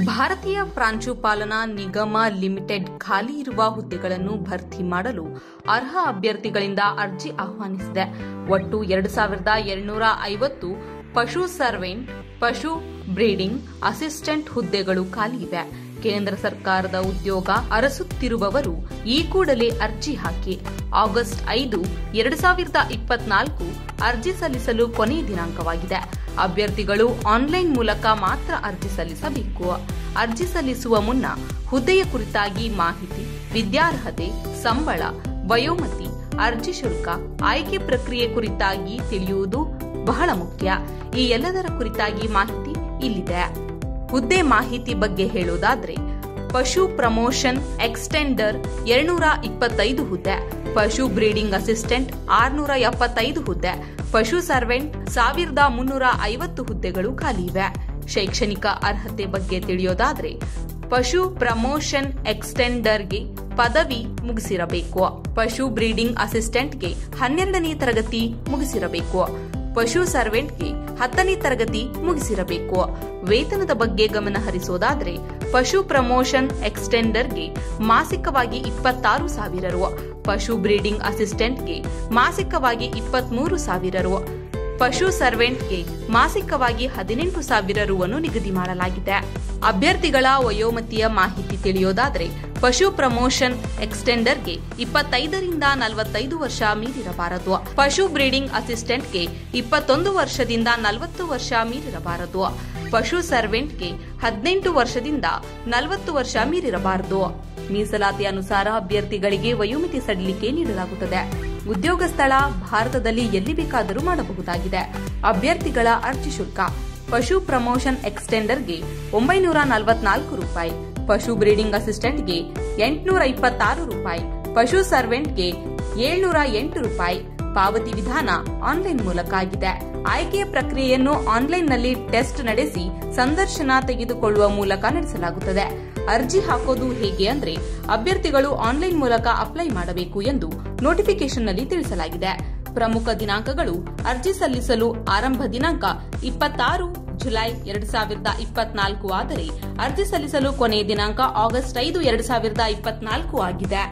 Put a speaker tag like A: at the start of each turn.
A: ಭಾರತೀಯ ಪ್ರಾಂಶುಪಾಲನಾ ನಿಗಮ ಲಿಮಿಟೆಡ್ ಖಾಲಿ ಇರುವ ಹುದ್ದೆಗಳನ್ನು ಭರ್ತಿ ಮಾಡಲು ಅರ್ಹ ಅಭ್ಯರ್ಥಿಗಳಿಂದ ಅರ್ಜಿ ಆಹ್ವಾನಿಸಿದೆ. ಒಟ್ಟು ಎರಡು ಸಾವಿರದ ಏಳ್ನೂರ ಐವತ್ತು ಪಶು ಸರ್ವೆಂಟ್ ಪಶು ಬ್ರೀಡಿಂಗ್ ಅಸಿಸ್ಟೆಂಟ್ ಹುದ್ದೆಗಳು ಖಾಲಿ ಇವೆ. ಕೇಂದ್ರ ಸರ್ಕಾರದ ಉದ್ಯೋಗ ಅರಸುತ್ತಿರುವವರು ಈ ಕೂಡಲೇ ಅರ್ಜಿ ಹಾಕಿ, ಆಗಸ್ಟ್ ಐದು, ಎರಡು ಸಾವಿರದ ಇಪ್ಪತ್ನಾಲ್ಕು ಅರ್ಜಿ ಸಲ್ಲಿಸಲು ಕೊನೆಯ ದಿನಾಂಕವಾಗಿದೆ. ಅಭ್ಯರ್ಥಿಗಳು ಆನ್ಲೈನ್ ಮೂಲಕ ಮಾತ್ರ ಅರ್ಜಿ ಸಲ್ಲಿಸಬೇಕು. ಅರ್ಜಿ ಸಲ್ಲಿಸುವ ಮುನ್ನ ಹುದ್ದೆಯ ಕುರಿತಾಗಿ ಮಾಹಿತಿ, ವಿದ್ಯಾರ್ಹತೆ, ಸಂಬಳ, ವಯೋಮತಿ, ಅರ್ಜಿ ಶುಲ್ಕ, ಆಯ್ಕೆ ಪ್ರಕ್ರಿಯೆ ಕುರಿತಾಗಿ ತಿಳಿಯುವುದು ಬಹಳ ಮುಖ್ಯ. ಈ ಎಲ್ಲದರ ಕುರಿತಾಗಿ ಮಾಹಿತಿ ಇಲ್ಲಿದೆ. ಹುದ್ದೆ ಮಾಹಿತಿ ಬಗ್ಗೆ ಹೇಳೋದಾದ್ರೆ ಪಶು ಪ್ರಮೋಷನ್ ಎಕ್ಸ್ಟೆಂಡರ್ ಎರಡ್ನೂರ ಇಪ್ಪತ್ತೈದು ಹುದ್ದೆ, ಪಶು ಬ್ರೀಡಿಂಗ್ ಅಸಿಸ್ಟೆಂಟ್ ಆರ್ನೂರ ಎಪ್ಪತ್ತೈದು ಹುದ್ದೆ, ಪಶು ಸರ್ವೆಂಟ್ ಸಾವಿರದ ಮುನ್ನೂರ ಐವತ್ತು ಹುದ್ದೆಗಳು ಖಾಲಿ ಇವೆ. ಶೈಕ್ಷಣಿಕ ಅರ್ಹತೆ ಬಗ್ಗೆ ತಿಳಿಯೋದಾದ್ರೆ, ಪಶು ಪ್ರಮೋಷನ್ ಎಕ್ಸ್ಟೆಂಡರ್ಗೆ ಪದವಿ ಮುಗಿಸಿರಬೇಕು. ಪಶು ಬ್ರೀಡಿಂಗ್ ಅಸಿಸ್ಟೆಂಟ್ಗೆ ಹನ್ನೆರಡನೇ ತರಗತಿ ಮುಗಿಸಿರಬೇಕು. ಪಶು ಸರ್ವೆಂಟ್ಗೆ ಹತ್ತನೇ ತರಗತಿ ಮುಗಿಸಿರಬೇಕು. ವೇತನದ ಬಗ್ಗೆ ಗಮನ ಹರಿಸೋದಾದ್ರೆ, ಪಶು ಪ್ರಮೋಷನ್ ಎಕ್ಸ್ಟೆಂಡರ್ಗೆ ಮಾಸಿಕವಾಗಿ ಇಪ್ಪತ್ತಾರು ಸಾವಿರ ರು, ಪಶು ಬ್ರೀಡಿಂಗ್ ಅಸಿಸ್ಟೆಂಟ್ಗೆ ಮಾಸಿಕವಾಗಿ ಇಪ್ಪತ್ಮೂರು ಸಾವಿರ ರು ಪಶು ಸರ್ವೆಂಟ್ಗೆ ಮಾಸಿಕವಾಗಿ ಹದಿನೆಂಟು ಸಾವಿರ ರುವನ್ನು ನಿಗದಿ ಮಾಡಲಾಗಿದೆ. ಅಭ್ಯರ್ಥಿಗಳ ವಯೋಮತಿಯ ಮಾಹಿತಿ ತಿಳಿಯೋದಾದ್ರೆ ಪಶು ಪ್ರಮೋಷನ್ ಎಕ್ಸ್ಟೆಂಡರ್ಗೆ ಇಪ್ಪತ್ತೈದರಿಂದ ನಲವತ್ತೈದು ವರ್ಷ ಮೀರಿರಬಾರದು. ಪಶು ಬ್ರೀಡಿಂಗ್ ಅಸಿಸ್ಟೆಂಟ್ಗೆ ಇಪ್ಪತ್ತೊಂದು ವರ್ಷದಿಂದ ನಲವತ್ತು ವರ್ಷ ಮೀರಿರಬಾರದು. ಪಶು ಸರ್ವೆಂಟ್ಗೆ ಹದಿನೆಂಟು ವರ್ಷದಿಂದ ನಲವತ್ತು ವರ್ಷ ಮೀರಿರಬಾರದು. ಮೀಸಲಾತಿ ಅನುಸಾರ ಅಭ್ಯರ್ಥಿಗಳಿಗೆ ವಯೋಮಿತಿ ಸಡಿಲಿಕೆ ನೀಡಲಾಗುತ್ತದೆ. ಉದ್ಯೋಗ ಸ್ಥಳ ಭಾರತದಲ್ಲಿ ಎಲ್ಲಿ ಬೇಕಾದರೂ ಮಾಡಬಹುದಾಗಿದೆ. ಅಭ್ಯರ್ಥಿಗಳ ಅರ್ಜಿ ಶುಲ್ಕ. ಪಶು ಪ್ರಮೋಷನ್ ಎಕ್ಸ್ಟೆಂಡರ್ಗೆ ಒಂಬೈನೂರ ನಲವತ್ನಾಲ್ಕು ರೂಪಾಯಿ. ಪಶು ಬ್ರೀಡಿಂಗ್ ಅಸಿಸ್ಟೆಂಟ್ಗೆ ಎಂಟುನೂರ ಇಪ್ಪತ್ತಾರು ರೂಪಾಯಿ. ಪಶು ಸರ್ವೆಂಟ್ಗೆ ಏಳ್ನೂರ ಎಂಟು ರೂಪಾಯಿ. ಪಾವತಿ ವಿಧಾನ ಆನ್ಲೈನ್ ಮೂಲಕ ಆಗಿದೆ. ಆಯ್ಕೆಯ ಪ್ರಕ್ರಿಯೆಯನ್ನು ಆನ್ಲೈನ್ನಲ್ಲಿ ಟೆಸ್ಟ್ ನಡೆಸಿ ಸಂದರ್ಶನ ತೆಗೆದುಕೊಳ್ಳುವ ಮೂಲಕ ನಡೆಸಲಾಗುತ್ತದೆ. ಅರ್ಜಿ ಹಾಕೋದು ಹೇಗೆ ಅಂದ್ರೆ ಅಭ್ಯರ್ಥಿಗಳು ಆನ್ಲೈನ್ ಮೂಲಕ ಅಪ್ಲೈ ಮಾಡಬೇಕು ಎಂದು ನೋಟಿಫಿಕೇಶನ್ನಲ್ಲಿ ತಿಳಿಸಲಾಗಿದೆ. ಪ್ರಮುಖ ದಿನಾಂಕಗಳು ಅರ್ಜಿ ಸಲ್ಲಿಸಲು ಆರಂಭ ದಿನಾಂಕ ಇಪ್ಪತ್ತಾರು ಜುಲೈ ಎರಡು ಸಾವಿರದ ಇಪ್ಪತ್ನಾಲ್ಕು ಆದರೆ ಅರ್ಜಿ ಸಲ್ಲಿಸಲು ಕೊನೆಯ ದಿನಾಂಕ ಆಗಸ್ಟ್ ಐದು ಎರಡು ಸಾವಿರದ ಇಪ್ಪತ್ನಾಲ್ಕು ಆಗಿದೆ.